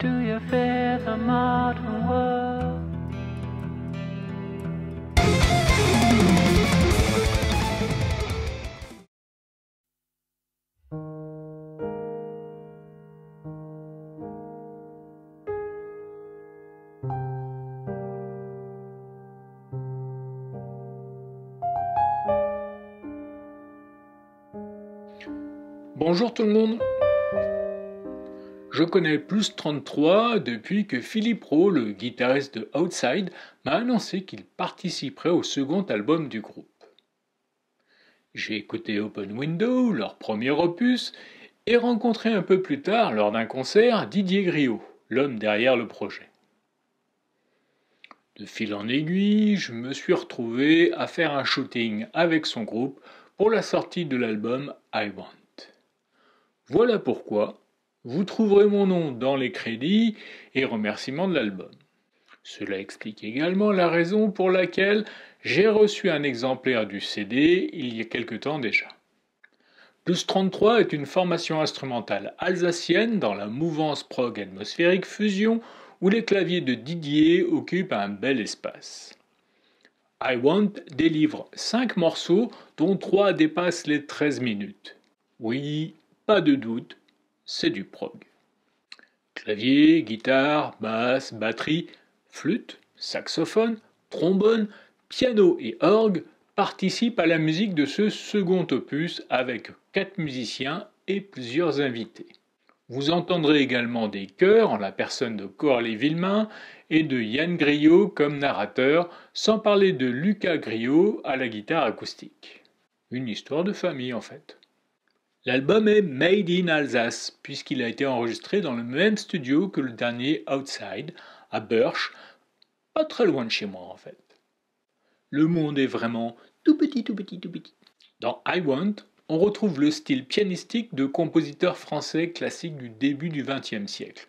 do you fear the modern world? Bonjour tout le monde Je connais Plus 33 depuis que Philippe Rowe, le guitariste de Outside, m'a annoncé qu'il participerait au second album du groupe. J'ai écouté Open Window, leur premier opus, et rencontré un peu plus tard, lors d'un concert, Didier Griot, l'homme derrière le projet. De fil en aiguille, je me suis retrouvé à faire un shooting avec son groupe pour la sortie de l'album I Want. Voilà pourquoi vous trouverez mon nom dans les crédits et remerciements de l'album. Cela explique également la raison pour laquelle j'ai reçu un exemplaire du CD il y a quelque temps déjà. Plus 33 est une formation instrumentale alsacienne dans la mouvance prog atmosphérique fusion où les claviers de Didier occupent un bel espace. I Want délivre 5 morceaux dont 3 dépassent les 13 minutes. Oui, pas de doute, c'est du prog. Clavier, guitare, basse, batterie, flûte, saxophone, trombone, piano et orgue participent à la musique de ce second opus avec quatre musiciens et plusieurs invités. Vous entendrez également des chœurs en la personne de Coralie Villemain et de Yann Griot comme narrateur, sans parler de Lucas Griot à la guitare acoustique. Une histoire de famille en fait. L'album est Made in Alsace puisqu'il a été enregistré dans le même studio que le dernier Outside, à Birch, pas très loin de chez moi en fait. Le monde est vraiment tout petit, tout petit, tout petit. Dans I Want, on retrouve le style pianistique de compositeurs français classiques du début du XXe siècle,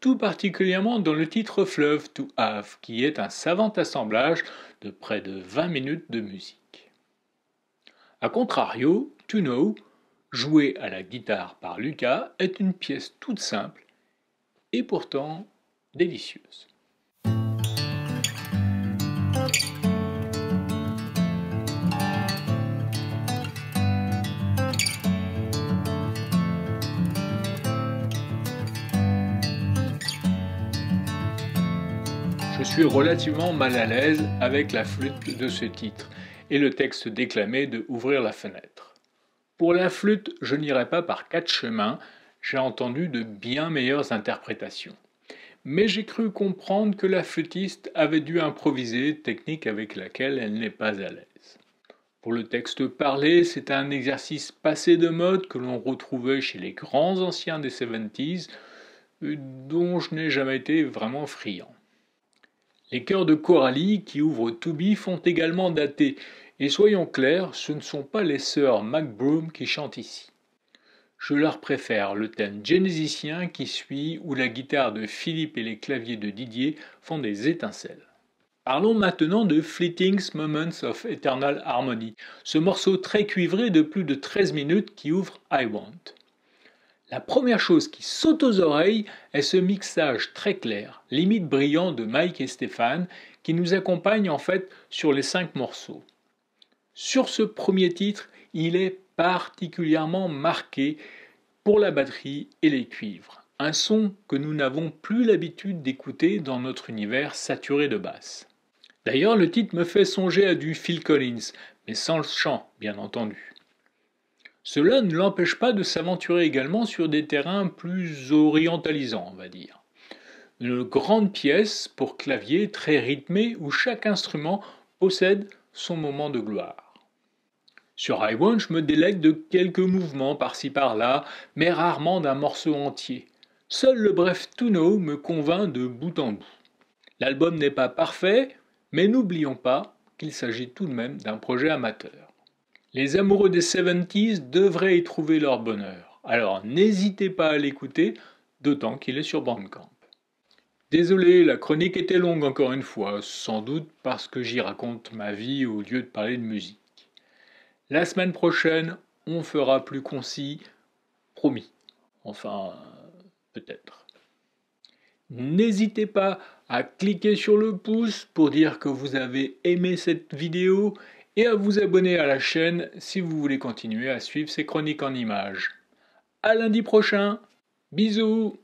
tout particulièrement dans le titre Fleuve to Have, qui est un savant assemblage de près de 20 minutes de musique. A contrario, To Know, joué à la guitare par Lucas, est une pièce toute simple et pourtant délicieuse. Je suis relativement mal à l'aise avec la flûte de ce titre et le texte déclamé de Ouvrir la fenêtre. Pour la flûte, je n'irai pas par quatre chemins, j'ai entendu de bien meilleures interprétations. Mais j'ai cru comprendre que la flûtiste avait dû improviser, technique avec laquelle elle n'est pas à l'aise. Pour le texte parlé, c'est un exercice passé de mode que l'on retrouvait chez les grands anciens des 70s, dont je n'ai jamais été vraiment friand. Les chœurs de Coralie qui ouvrent To Be font également dater, et soyons clairs, ce ne sont pas les sœurs McBroom qui chantent ici. Je leur préfère le thème genesicien qui suit, où la guitare de Philippe et les claviers de Didier font des étincelles. Parlons maintenant de Fleeting Moments of Eternal Harmony, ce morceau très cuivré de plus de 13 minutes qui ouvre I Want. La première chose qui saute aux oreilles est ce mixage très clair, limite brillant de Mike et Stéphane, qui nous accompagne en fait sur les cinq morceaux. Sur ce premier titre, il est particulièrement marqué pour la batterie et les cuivres, un son que nous n'avons plus l'habitude d'écouter dans notre univers saturé de basse. D'ailleurs, le titre me fait songer à du Phil Collins, mais sans le chant, bien entendu. Cela ne l'empêche pas de s'aventurer également sur des terrains plus orientalisants, on va dire. Une grande pièce pour clavier très rythmée où chaque instrument possède son moment de gloire. Sur Want, je me délègue de quelques mouvements par-ci par-là, mais rarement d'un morceau entier. Seul le bref To Know me convainc de bout en bout. L'album n'est pas parfait, mais n'oublions pas qu'il s'agit tout de même d'un projet amateur. Les amoureux des 70s devraient y trouver leur bonheur. Alors n'hésitez pas à l'écouter, d'autant qu'il est sur Bandcamp. Désolé, la chronique était longue encore une fois, sans doute parce que j'y raconte ma vie au lieu de parler de musique. La semaine prochaine, on fera plus concis, promis. Enfin, peut-être. N'hésitez pas à cliquer sur le pouce pour dire que vous avez aimé cette vidéo et à vous abonner à la chaîne si vous voulez continuer à suivre ces chroniques en images. À lundi prochain. Bisous